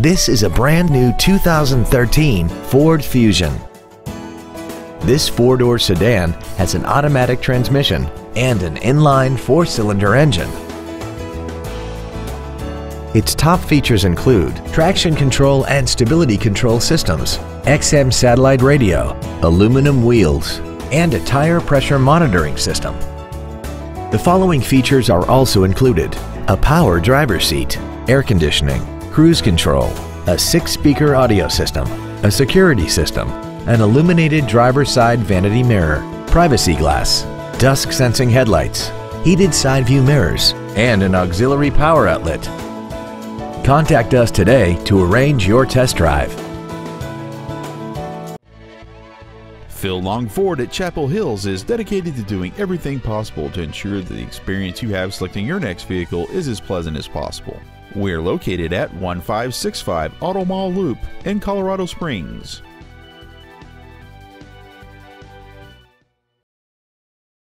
This is a brand new 2013 Ford Fusion. This four-door sedan has an automatic transmission and an inline four-cylinder engine. Its top features include traction control and stability control systems, XM satellite radio, aluminum wheels, and a tire pressure monitoring system. The following features are also included. A power driver seat, air conditioning, cruise control, a six-speaker audio system, a security system, an illuminated driver's side vanity mirror, privacy glass, dusk sensing headlights, heated side view mirrors, and an auxiliary power outlet. Contact us today to arrange your test drive. Phil Long Ford at Chapel Hills is dedicated to doing everything possible to ensure that the experience you have selecting your next vehicle is as pleasant as possible. We're located at 1565 Auto Mall Loop in Colorado Springs.